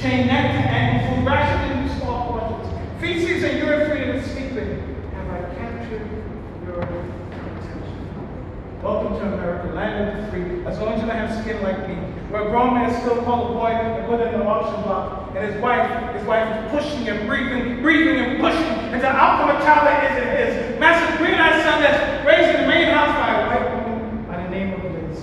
chain neck to ankle, food rationed into small portions, feces and urine freedom of sleeping. Have I captured your attention? Welcome to America, land of the free. As long as you don't have skin like me, where a grown man still call a boy and put in an auction block, and his wife, his wife is pushing and breathing, breathing and pushing, and the outcome of child that isn't his. Massive green-eyed son that's raised in the main house by a white woman by the name of Liz.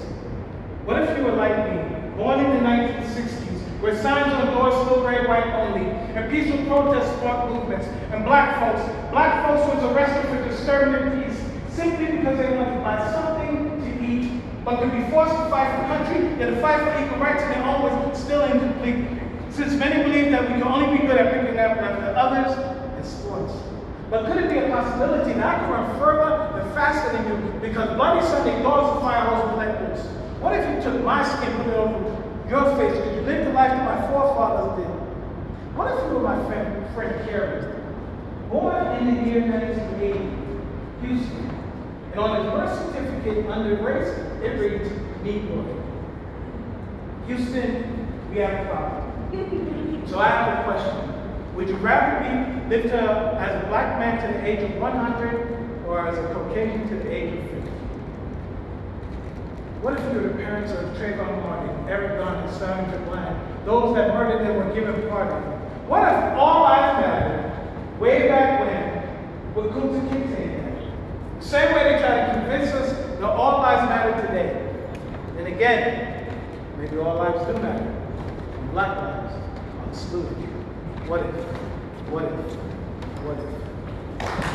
What if you were like me, born in the 1960s, where signs on doors still read white only, and peaceful protests sparked movements, and black folks, black folks was arrested for disturbing the peace simply because they wanted to buy something to eat, but could be forced to fight for country, yet to fight for equal rights in their own was still incomplete. Since many believe that we can only be good at picking up after others in sports. But could it be a possibility that I could run further and faster than you because Bloody Sunday dogs and fire hose will? What if you took my skin, put it over your face? Could you live the life that my forefathers did? My friend, friend Carrie? Born in the year 1980, Houston, and on his birth certificate under race, it reads Negro. Houston, we have a problem. so I have a question. Would you rather be lived to, as a black man to the age of 100 or as a Caucasian to the age of 50? What if you were the parents of Trayvon Martin, Eric Garner, Stonington Bland, those that murdered them were given pardon? What if all lives mattered way back when with Kunta Kinte The same way they try to convince us that all lives matter today. And again, maybe all lives do matter. And black lives are excluded. What if? What if? What if?